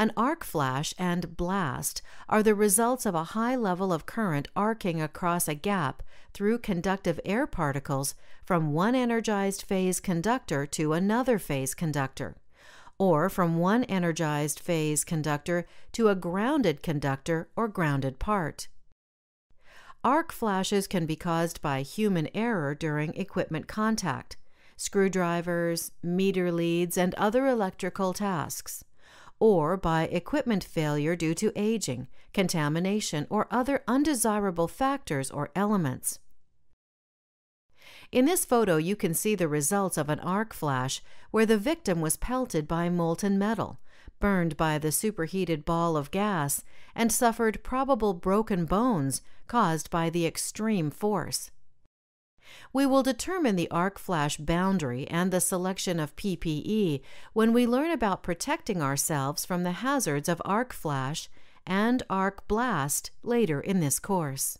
An arc flash and blast are the results of a high level of current arcing across a gap through conductive air particles from one energized phase conductor to another phase conductor, or from one energized phase conductor to a grounded conductor or grounded part. Arc flashes can be caused by human error during equipment contact, screwdrivers, meter leads, and other electrical tasks, or by equipment failure due to aging, contamination, or other undesirable factors or elements. In this photo, you can see the results of an arc flash where the victim was pelted by molten metal, burned by the superheated ball of gas, and suffered probable broken bones caused by the extreme force. We will determine the arc flash boundary and the selection of PPE when we learn about protecting ourselves from the hazards of arc flash and arc blast later in this course.